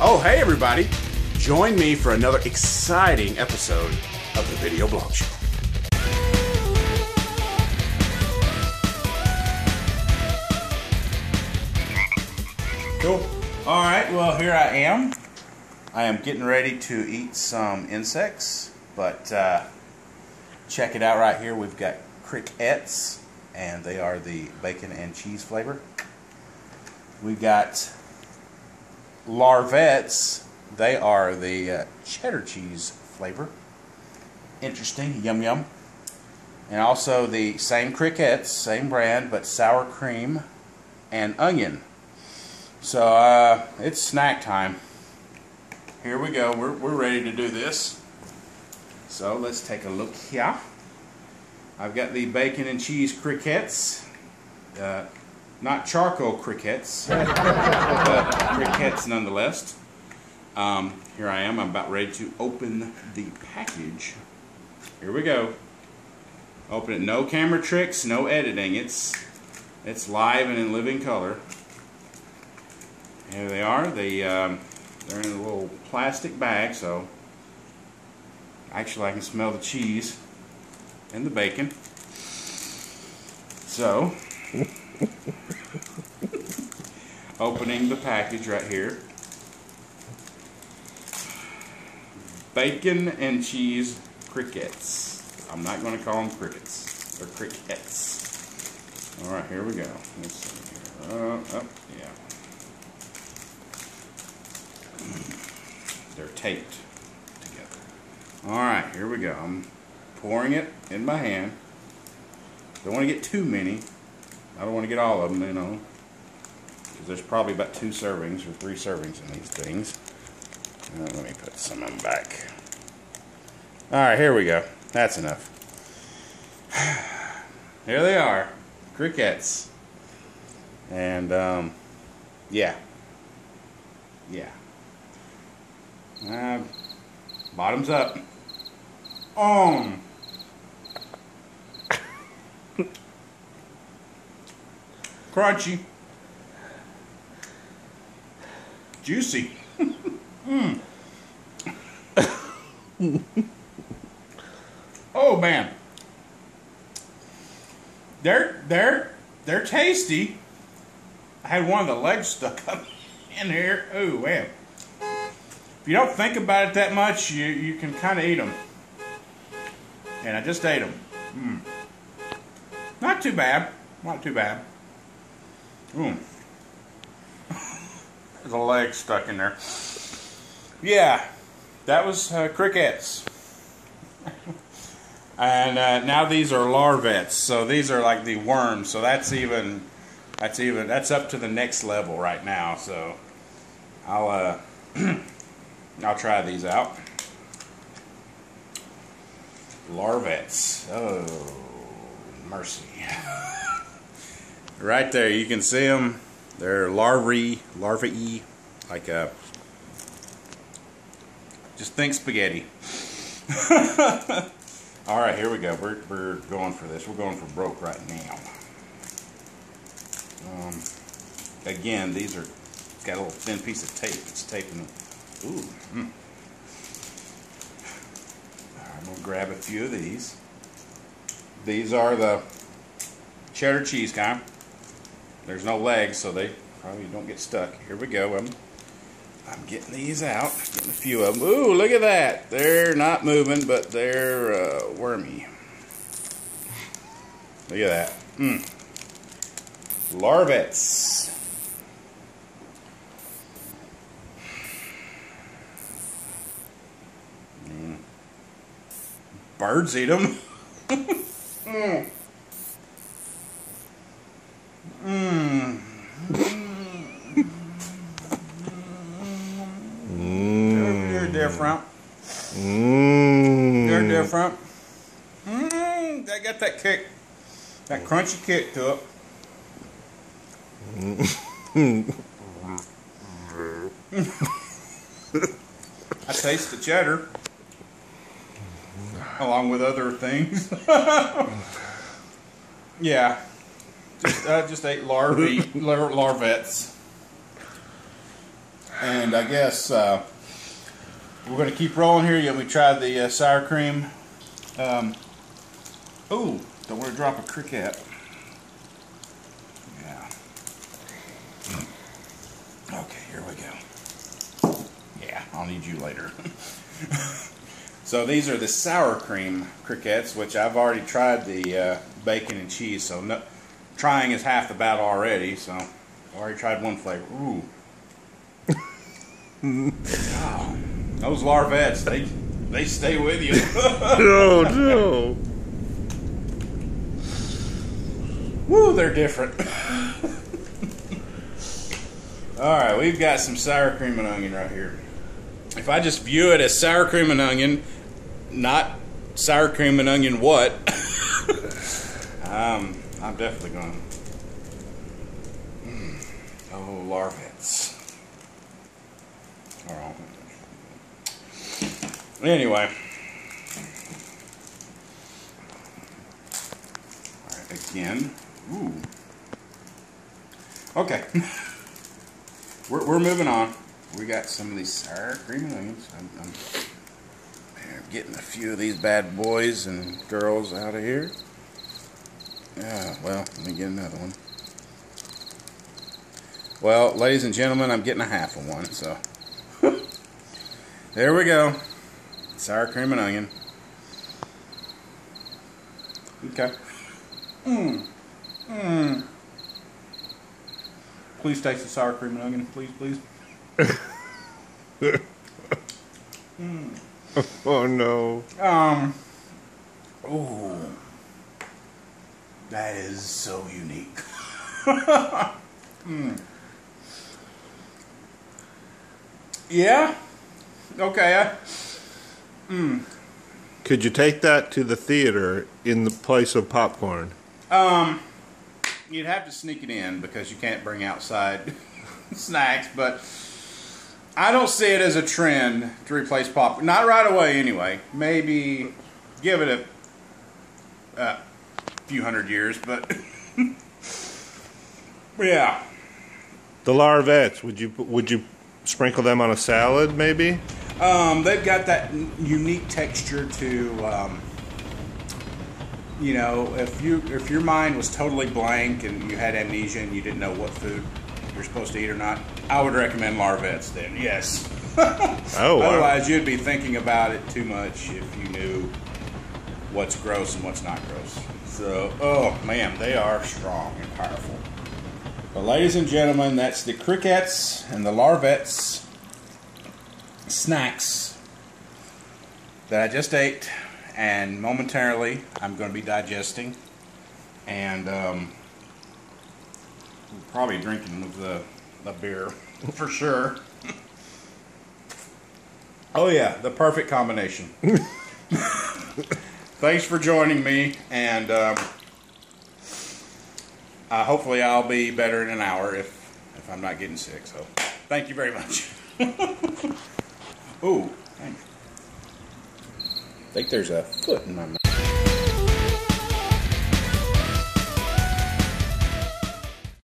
Oh, hey everybody! Join me for another exciting episode of the Video Blog Show. Cool. All right, well, here I am. I am getting ready to eat some insects, but uh, check it out right here. We've got crickets, and they are the bacon and cheese flavor. We've got larvettes. They are the uh, cheddar cheese flavor. Interesting. Yum yum. And also the same crickets, same brand, but sour cream and onion. So uh, it's snack time. Here we go. We're, we're ready to do this. So let's take a look here. I've got the bacon and cheese crickets. Uh, not charcoal crickets, but crickets nonetheless. Um, here I am. I'm about ready to open the package. Here we go. Open it. No camera tricks, no editing. It's it's live and in living color. Here they are. They um, they're in a little plastic bag, so actually I can smell the cheese and the bacon. So, opening the package right here. Bacon and cheese crickets. I'm not going to call them crickets. They're crickets. All right, here we go. Let's see here. Uh, oh, yeah. They're taped together. All right, here we go. I'm pouring it in my hand. Don't want to get too many. I don't want to get all of them, you know. Because there's probably about two servings or three servings in these things. Uh, let me put some of them back. All right, here we go. That's enough. Here they are, crickets. And, um, yeah. Yeah. Uh, bottoms up. Um. Crunchy. Juicy. mm. oh man. They're they're they're tasty. I had one of the legs stuck up in here. Oh man. If you don't think about it that much, you, you can kind of eat them. And I just ate them. Mm. Not too bad. Not too bad. Mm. There's a leg stuck in there. Yeah, that was uh, crickets. and uh, now these are larvets. So these are like the worms. So that's even, that's even, that's up to the next level right now. So I'll, uh, I'll try these out. Larvets. Oh, mercy. right there, you can see them. They're larvae, larvae, like a, just think spaghetti. All right, here we go. We're, we're going for this. We're going for broke right now. Um, again, these are, got a little thin piece of tape. It's taping them. Ooh. Mm. I'm to grab a few of these. These are the cheddar cheese kind. There's no legs, so they probably don't get stuck. Here we go. I'm, I'm getting these out. Getting a few of them. Ooh, look at that. They're not moving, but they're uh, wormy. Look at that. Mm. Larvettes. birds eat them. mm. Mm. They're, they're different. Mm. They're different. They got that kick, that crunchy kick to it. I taste the cheddar along with other things. yeah, just uh, just ate larvae, lar- larvettes. And I guess uh, we're going to keep rolling here. Yeah, we tried the uh, sour cream. Um, oh, don't want to drop a cricket. Yeah. Okay, here we go. Yeah, I'll need you later. so these are the sour cream crickets, which I've already tried the uh, bacon and cheese. So no, trying is half the battle already. So I already tried one flavor. Ooh. Wow. Those larvettes, they they stay with you. Oh no! Woo, they're different. All right, we've got some sour cream and onion right here. If I just view it as sour cream and onion, not sour cream and onion what, um, I'm definitely going. Mm. Oh, larvets. All right. Anyway. All right, again. Ooh. Okay. we're, we're moving on. We got some of these sour cream and onions. I'm, I'm, I'm getting a few of these bad boys and girls out of here. Yeah, well, let me get another one. Well, ladies and gentlemen, I'm getting a half of one, so. there we go. Sour cream and onion. Okay. Mmm. Mmm. Please taste the sour cream and onion, please, please. Oh no! Um. Ooh. That is so unique. mm. Yeah. Okay. I, Could you take that to the theater in the place of popcorn? um. You'd have to sneak it in because you can't bring outside snacks, but I don't see it as a trend to replace popcorn. Not right away, anyway. Maybe give it a, a few hundred years, but yeah. The larvettes. Would you would you sprinkle them on a salad? Maybe. Um, they've got that unique texture to, um, you know, if you if your mind was totally blank and you had amnesia and you didn't know what food you're supposed to eat or not, I would recommend Larvets Then, yes. Oh wow! Otherwise, you'd be thinking about it too much if you knew what's gross and what's not gross. So, oh man, they are strong and powerful. But, ladies and gentlemen, that's the crickets and the larvets snacks that I just ate, and momentarily I'm going to be digesting, and um, probably drinking the, the beer for sure. Oh yeah, the perfect combination. Thanks for joining me, and um, uh, hopefully I'll be better in an hour if if I'm not getting sick. So, thank you very much. Ooh, thanks. I think there's a foot in my mouth.